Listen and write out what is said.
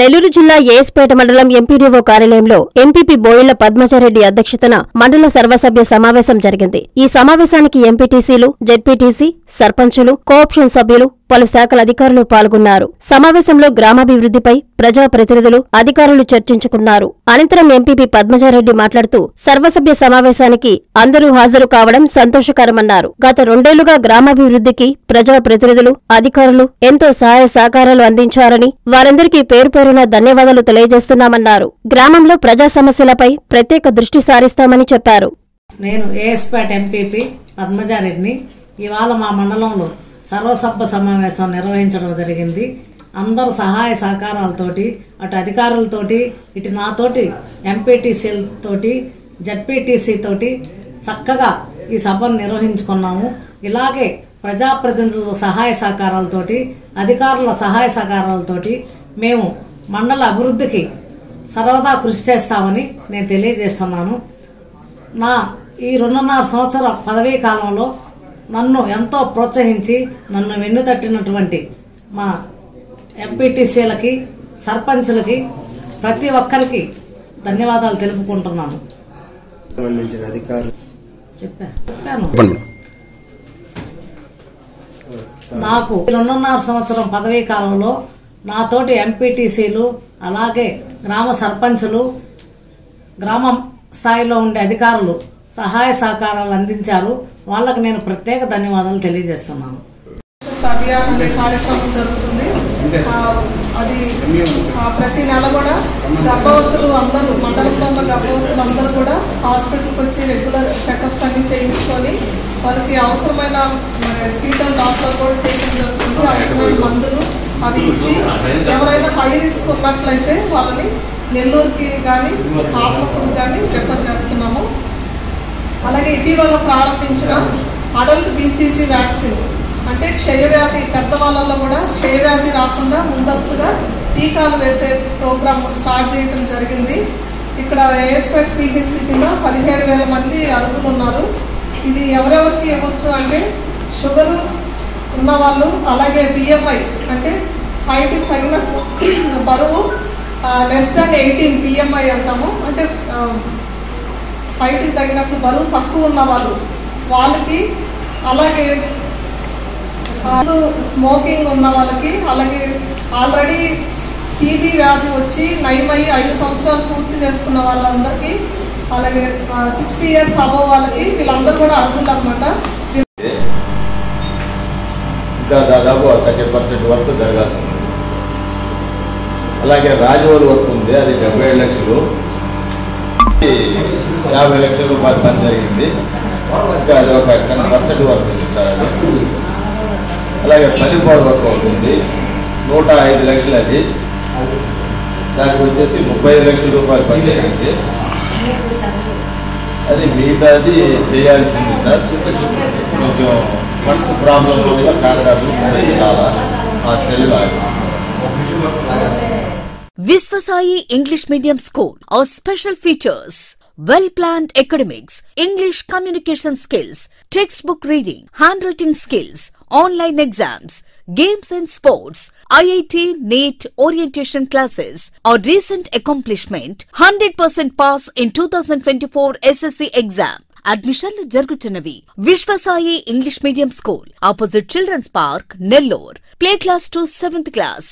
నెల్లూరు జిల్లా ఏఎస్పేట మండలం ఎంపీడీఓ కార్యాలయంలో ఎంపీపీ బోయిల పద్మజారెడ్డి అధ్యక్షతన మండల సర్వసభ్య సమావేశం జరిగింది. ఈ సమావేశానికి ఎంపీటీసీలు జెడ్పీటీసీ సర్పంచులు కోఆప్షన్ సభ్యులు పలు శాఖల అధికారులు పాల్గొన్నారు. సమావేశంలో గ్రామాభివృద్ధిపై ప్రజాప్రతినిధులు అధికారులు చర్చించుకున్నారు. అనంతరం ఎంపీపీ పద్మజారెడ్డి మాట్లాడుతూ సర్వసభ్య సమావేశానికి అందరూ హాజరు కావడం సంతోషకరమన్నారు. గత రెండేళ్ళుగా గ్రామాభివృద్ధికి ప్రజాప్రతినిధులు అధికారులు ఎంతో సహాయ సహకారాలు అందించారని వారందరికీ పేరు పేరున ధన్యవాదాలు తెలియజేస్తున్నామన్నారు. గ్రామంలో ప్రజా సమస్యలపై ప్రత్యేక దృష్టి సారిస్తామని చెప్పారు. నేను ఏఎస్పేట ఎంపీపీ పద్మజారెడ్డిని ఇవాళ మా మండలంలో సర్వసభ సమావేశం నిర్వహించడం జరిగింది. అందరు సహాయ సహకారాలతోటి అటు అధికారులతోటి ఇటు నాతోటి ఎంపీటీసీలతోటి జడ్పీటీసీ తోటి చక్కగా ఈ సభను నిర్వహించుకున్నాము. ఇలాగే ప్రజాప్రతినిధుల సహాయ సహకారాలతోటి అధికారుల సహాయ సహకారాలతోటి మేము మండల అభివృద్ధికి సర్వదా కృషి చేస్తామని నేను తెలియజేస్తున్నాను. నా ఈ రెండున్నర సంవత్సర పదవీ కాలంలో నన్ను ఎంతో ప్రోత్సహించి నన్ను వెన్నుతట్టినటువంటి మా ఎంపీటీసీలకి సర్పంచులకి ప్రతి ఒక్కరికి ధన్యవాదాలు తెలుపుకుంటున్నాను. చెప్పా చెప్పాను. నాకు రెండున్నర సంవత్సరం పదవీ కాలంలో నాతోటి ఎంపీటీసీలు అలాగే గ్రామ సర్పంచులు గ్రామం స్థాయిలో ఉండే అధికారులు సహాయ సహకారాలు అందించారు. వాళ్ళకు నేను ప్రత్యేక ధన్యవాదాలు తెలియజేస్తున్నాను. అభియాన్ అనే కార్యక్రమం జరుగుతుంది. అది ప్రతి నెల కూడా గర్భవతులు అందరూ మండలంలో ఉన్న గర్భవతులు అందరూ కూడా హాస్పిటల్కి వచ్చి రెగ్యులర్ చెకప్స్ అన్ని చేయించుకొని వాళ్ళకి అవసరమైన ఫీటల్ డాక్టర్ కూడా చేయడం జరుగుతుంది. అవసరమైన మందులు అవి ఇచ్చి ఎవరైనా హై రిస్క్ ఉన్నట్లయితే వాళ్ళని నెల్లూరుకి కానీ ఆత్మకూరు కానీ రిఫర్ చేస్తున్నాము. అలాగే ఇటీవల ప్రారంభించిన అడల్ట్ బీసీజీ వ్యాక్సిన్. అంటే క్షయవ్యాధి పెద్దవాళ్ళల్లో కూడా క్షయవ్యాధి రాకుండా ముందస్తుగా టీకాలు వేసే ప్రోగ్రామ్ స్టార్ట్ చేయడం జరిగింది. ఇక్కడ ఏఎస్పెట్ పీహెచ్సి కింద పదిహేడు వేల మంది అర్హులు ఉన్నారు. ఇది ఎవరెవరికి ఇవ్వచ్చు అంటే షుగరు ఉన్నవాళ్ళు అలాగే బిఎంఐ అంటే హైట్కి తగిన బరువు లెస్ దాన్ ఎయిటీన్ బిఎంఐ అంటాము. అంటే హైట్కి తగినట్టు బరువు తక్కువ ఉన్న వాళ్ళు వాళ్ళకి అలాగే స్మోకింగ్ ఉన్న వాళ్ళకి అలాగే ఆల్రెడీ టీబీ వ్యాధి వచ్చి నయమయ్యి ఐదు సంవత్సరాలు పూర్తి చేసుకున్న వాళ్ళందరికీ అలాగే సిక్స్టీ ఇయర్స్ అబో వాళ్ళకి వీళ్ళందరూ కూడా అర్హులు అనమాట ఇంకా దాదాపు థర్టీ పర్సెంట్ వరకు జరగాల్సి ఉంది. అలాగే రాజవోలు వర్క్ ఉంది అది డెబ్బై ఏడు లక్షలు. యాభై లక్షల రూపాయలు పని జరిగింది. ఇంకా అది ఒక టెన్ పర్సెంట్ వర్క్ ఉంది సార్ అది. అలాగే పనిపాడు వర్క్ ఉంటుంది నూట ఐదు లక్షలు అది. దానికి వచ్చేసి ముప్పై లక్షల రూపాయలు పని జరిగింది. అది మిగతాది చేయాల్సింది సార్. కొంచెం ఫండ్స్ ప్రాబ్లం వల్ల కాంట్రాక్ట్లు చాలా ఆ స్టైల్ ఆగింది Visvasai English Medium School. Our special features. Well planned academics, English communication skills, textbook reading, handwriting skills, online exams, games and sports, IIT NEET orientation classes. Our recent accomplishment 100% pass in 2024 SSC exam. అడ్మిషన్లు జరుగుతున్నవి Vishwasai English medium school opposite children's park Nellore play class to seventh class